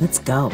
Let's go.